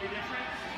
the difference.